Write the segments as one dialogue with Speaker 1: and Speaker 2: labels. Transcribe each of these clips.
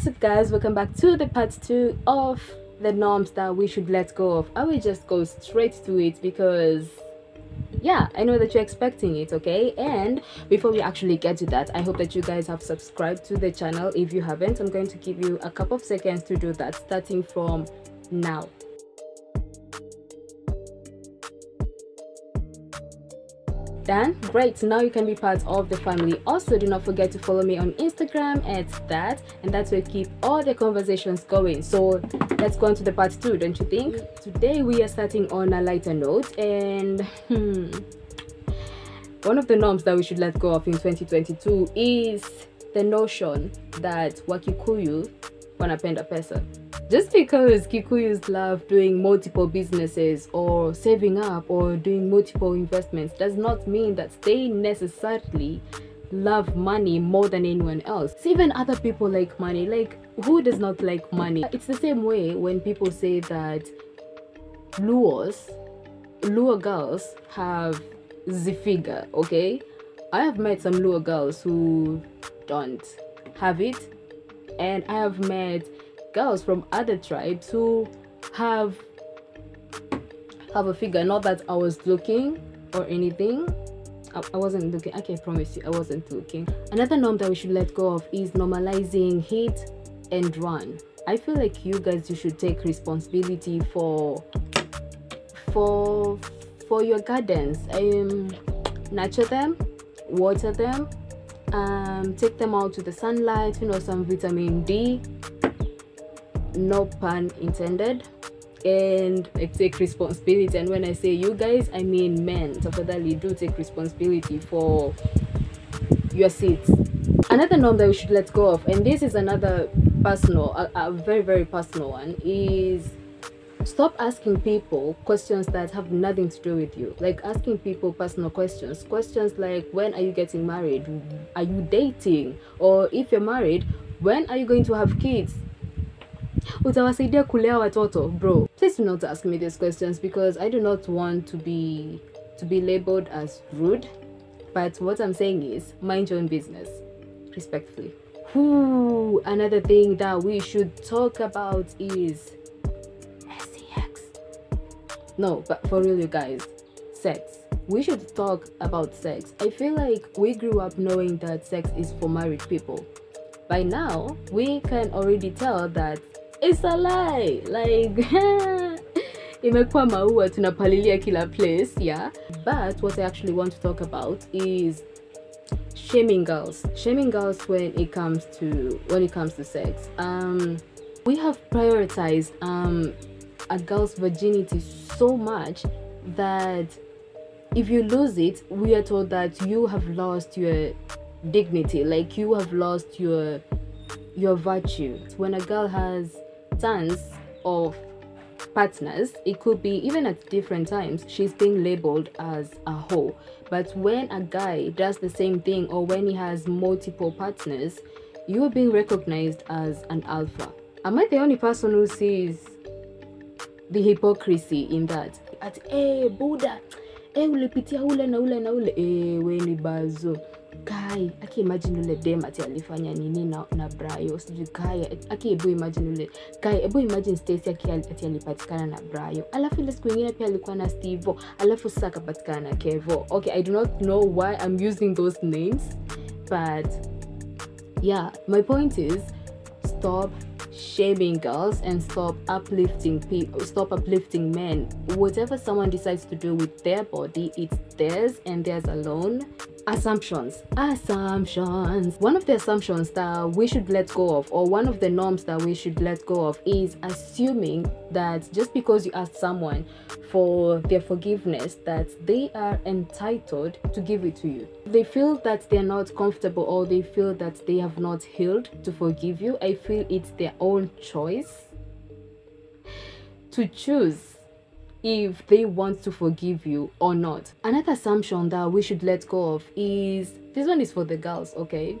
Speaker 1: what's up guys? Welcome back to the part two of the norms that we should let go of. I will just go straight to it because yeah i know that you're expecting it okay? And before we actually get to that i hope that you guys have subscribed to the channel. If you haven't i'm going to give you a couple of seconds to do that starting from now done great now you can be part of the family. Also do not forget to follow me on instagram at that and that will keep all the conversations going. So let's go on to the part two don't you think? Today we are starting on a lighter note and hmm, one of the norms that we should let go of in 2022 is the notion that wakikuyu wanapenda pesa just because Kikuyus love doing multiple businesses or saving up or doing multiple investments does not mean that they necessarily love money more than anyone else. So even other people like money. Like, who does not like money? It's the same way when people say that Luos, Luo girls have the figure, okay? I have met some Luo girls who don't have it, and I have met girls from other tribes who have have a figure. Not that i was looking or anything. I, I wasn't looking. I can promise you i wasn't looking. Another norm that we should let go of is normalizing hit and run. I feel like you guys you should take responsibility for for for your gardens. Um nurture them water them um take them out to the sunlight you know some vitamin d no pun intended and take responsibility. And when I say you guys I mean men. Tafadhali do take responsibility for your seats. Another norm that we should let go of and this is another personal a, a very very personal one is stop asking people questions that have nothing to do with you. Like asking people personal questions. Questions like when are you getting married? Are you dating? Or if you're married when are you going to have kids utawasaidia kulea watoto bro. Please do not ask me these questions because i do not want to be to be labeled as rude. But what i'm saying is mind your own business respectfully. Whew, another thing that we should talk about is sex no but for real you guys sex. We should talk about sex. I feel like we grew up knowing that sex is for married people. By now we can already tell that it's a lie. Like imekuwa maua tunapalilia kila place yeah. But what i actually want to talk about is shaming girls. Shaming girls when it comes to when it comes to sex. Um we have prioritized um a girl's virginity so much that if you lose it we are told that you have lost your dignity. Like you have lost your your virtue. When a girl has tons of partners it could be even at different times she's being labeled as a hoe but when a guy does the same thing or when he has multiple partners you are being recognized as an alpha. Am i the only person who sees the hypocrisy in that? At eh, hey, buda hey, eh, ulipitia ule na ule na ule hey, we ni bazo kai aki imagine ule dem ati alifanya nini na, na brayo sijui kai aki ebu imagine ule kai ebu imagine stacy aki ati alipatikana na brayo. Alafu ile siku ingine pia alikuwa na stevo alafu sasa akapatikana na kevo. Okay i do not know why i'm using those names but yeah my point is stop shaming girls and stop uplifting people stop uplifting men. Whatever someone decides to do with their body it's theirs and theirs alone assumptions. Assumptions. One of the assumptions that we should let go of or one of the norms that we should let go of is assuming that just because you ask someone for their forgiveness that they are entitled to give it to you. They feel that they're not comfortable or they feel that they have not healed to forgive you. I feel it's their own choice to choose if they want to forgive you or not. Another assumption that we should let go of is this one is for the girls, okay?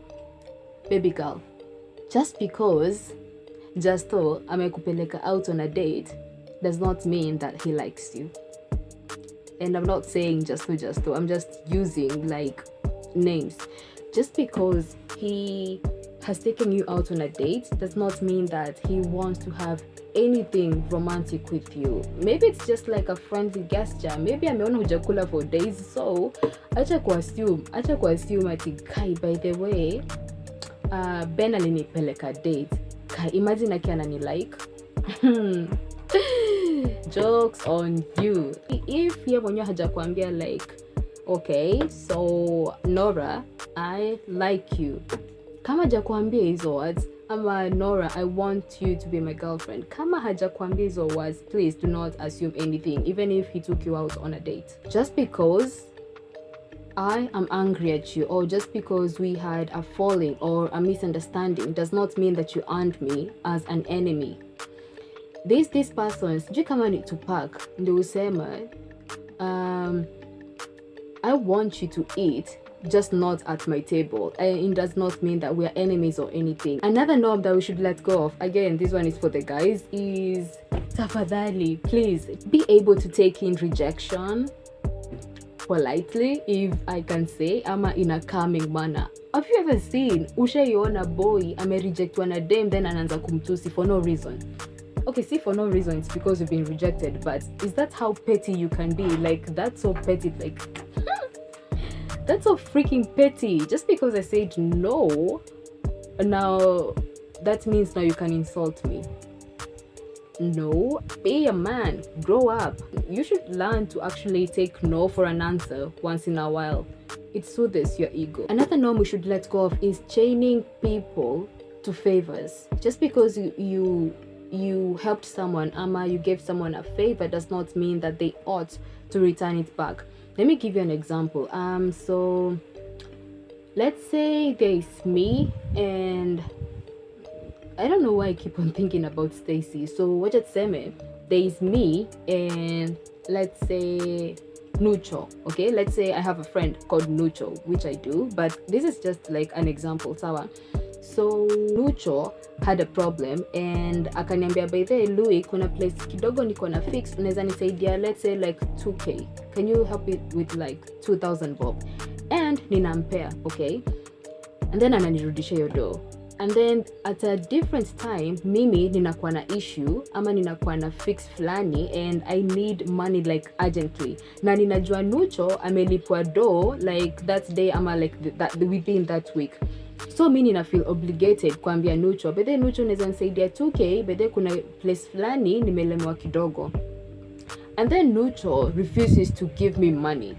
Speaker 1: Baby girl, just because Justo amekupeleka out on a date does not mean that he likes you. And I'm not saying Justo Justo, I'm just using like names. Just because he has taken you out on a date does not mean that he wants to have anything romantic with you. Maybe it's just like a friendly gesture. Maybe ameona hujakula for days so acha kuassume acha kuassume ati kai by the way uh, ben alinipeleka date. Kai imagine aki anani like jokes on you. If ye mwenyewe hajakuambia like okay so nora i like you. Kama hajakuambia hizo words ama nora i want you to be my girlfriend kama hajakuambia hizo words please do not assume anything even if he took you out on a date just because I am angry at you, or just because we had a falling or a misunderstanding, does not mean that you earned me as an enemy. These these persons, sijui kama ni Tupac ndio usema um, I want you to eat, just not at my table. And it does not mean that we are enemies or anything. Another norm that we should let go of, again, this one is for the guys, is tafadhali, please be able to take in rejection politely, if I can say, ama in a calming manner. Have you ever seen ushaiona boy amerejectwa na dem then anaanza kumtusi for no reason? okay see for no reason it's because you've been rejected but is that how petty you can be like that's so petty like that's so freaking petty. Just because i said no now that means now you can insult me. No be a man grow up. You should learn to actually take no for an answer once in a while. It soothes your ego. Another norm we should let go of is chaining people to favors. Just because you, you you helped someone ama you gave someone a favor does not mean that they ought to return it back let me give you an example um so let's say there's me and i don't know why i keep on thinking about stacy so what just say there's me and let's say Nucho. Okay, let's say I have a friend called Nucho, which I do, but this is just like an example, sawa. So Nucho had a problem and akaniambia by the Louis, kuna place kidogo niko na fix, unaweza nisaidia let's say like 2k. Can you help it with like 2000 bob? And ninampea, okay? And then ananirudisha hiyo do and then at a different time mimi ninakuwa na issue ama ninakuwa na fix fulani and i need money like urgently. Na ninajua nucho amelipwa do like that day ama like the, that, within that week. So mi nina feel obligated kuambia nucho bedhe nucho naweza nisaidia 2k bedhe kuna place fulani nimelemewa kidogo. And then nucho refuses to give me money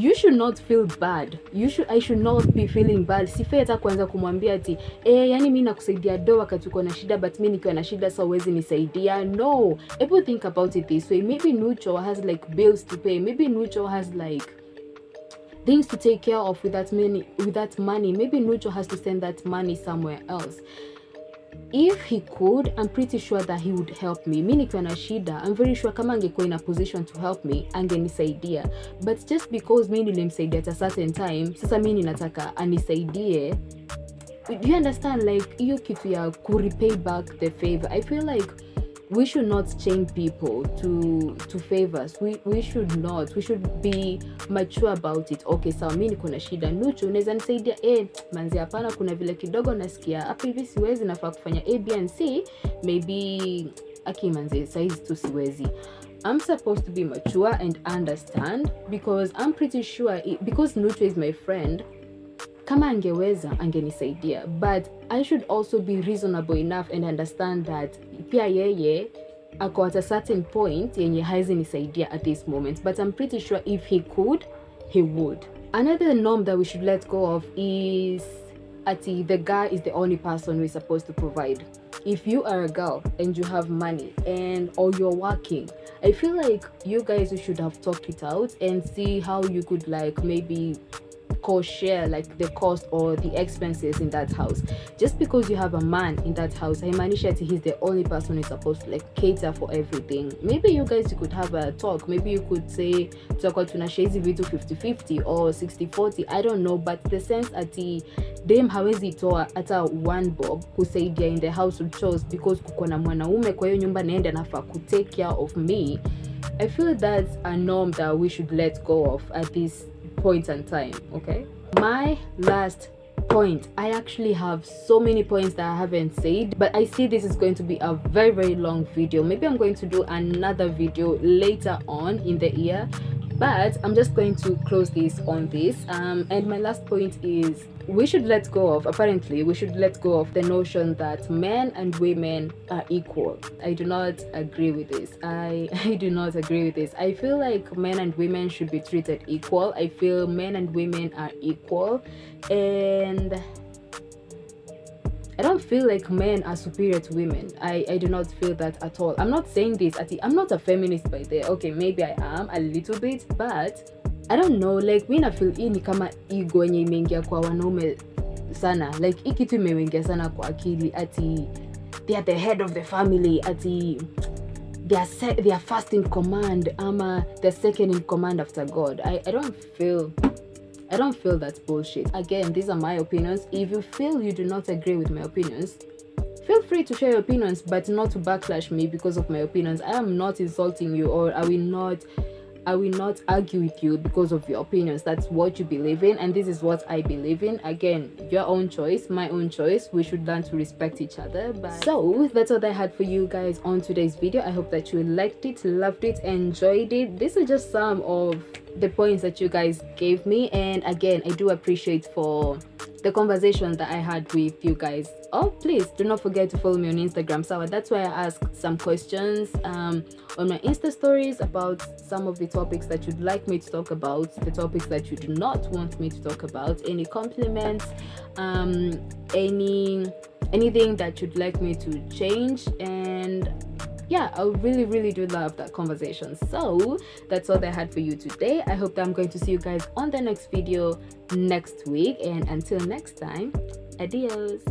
Speaker 1: you should not feel bad. You should, i should not be feeling bad. Sifai hata kuanza kumwambia ati e, yani mi nakusaidia do wakati uko na shida but mi nikiwa na shida sa uwezi nisaidia. No. Ebu think about it this way. Maybe nucho has like bills to pay. Maybe nucho has like things to take care of with that money with that money. Maybe nucho has to send that money somewhere else if he could i'm pretty sure that he would help me. Mi nikiwa na shida i'm very sure kama angekuwa in a position to help me angenisaidia. But just because mi nilimsaidia at a certain time sasa mi ninataka anisaidie. You understand like hiyo kitu ya kurepay back the favor? I feel like we should not change people to to favors we, we should not. We should be mature about it. Okay sawa mi niko na shida. Nuchu unaweza nisaidia? E, manzi hapana kuna vile kidogo nasikia. Hapa hivi siwezi nafaa kufanya a b and c. Maybe aki manzi saizi tu siwezi. I'm supposed to be mature and understand because I'm pretty sure it, because Nutri is my friend kama angeweza angenisaidia. But i should also be reasonable enough and understand that pia yeye ako at a certain point yenye haizi nisaidia at this moment. But i'm pretty sure if he could he would. Another norm that we should let go of is ati the guy is the only person we're supposed to provide. If you are a girl and you have money and or you're working i feel like you guys should have talked it out and see how you could like maybe co-share like the cost or the expenses in that house. Just because you have a man in that house haimaanishi ati he's the only person who's supposed to like cater for everything. Maybe you guys you could have a talk. Maybe you could say tutakuwa tunashare vitu 50-50 or 60-40 i don't know but the sense at ati dem hawezi toa hata one bob kusaidia in the household chores because kuko na mwanaume kwa hiyo nyumba naenda nafaa kutake care of me. I feel that's a norm that we should let go of at this point in time okay? My last point i actually have so many points that i haven't said but i see this is going to be a very very long video. Maybe i'm going to do another video later on in the year but i'm just going to close this on this. Um, and my last point is we should let go of apparently we should let go of the notion that men and women are equal. I do not agree with this. I i do not agree with this. I feel like men and women should be treated equal. I feel men and women are equal. And I don't feel like men are superior to women. I, I do not feel that at all. I'm not saying this. I'm not a feminist by there. Okay, maybe I am a little bit, but I don't know like mi nafeel hii ni kama ego yenye imeingia kwa wanaume sana like hii kitu sana kwa akili ati they are the head of the family ati they are, se- they are first in command ama they're second in command after god I, I don't feel I don't feel that bullshit. Again, these are my opinions. If you feel you do not agree with my opinions, feel free to share your opinions, but not to backlash me because of my opinions. I am not insulting you, or I will not. I will not argue with you because of your opinions. That's what you believe in, and this is what I believe in. Again, your own choice, my own choice. We should learn to respect each other. But so that's all I had for you guys on today's video. I hope that you liked it, loved it, enjoyed it. This is just some of the points that you guys gave me and again i do appreciate for the conversation that i had with you guys. Oh please do not forget to follow me on instagram so that's why i ask some questions um, on my insta stories about some of the topics that you'd like me to talk about the topics that you do not want me to talk about any compliments um, any anything that you'd like me to change and yeah, I really, really do love that conversation. So that's all I had for you today. I hope that I'm going to see you guys on the next video next week. And until next time, adios.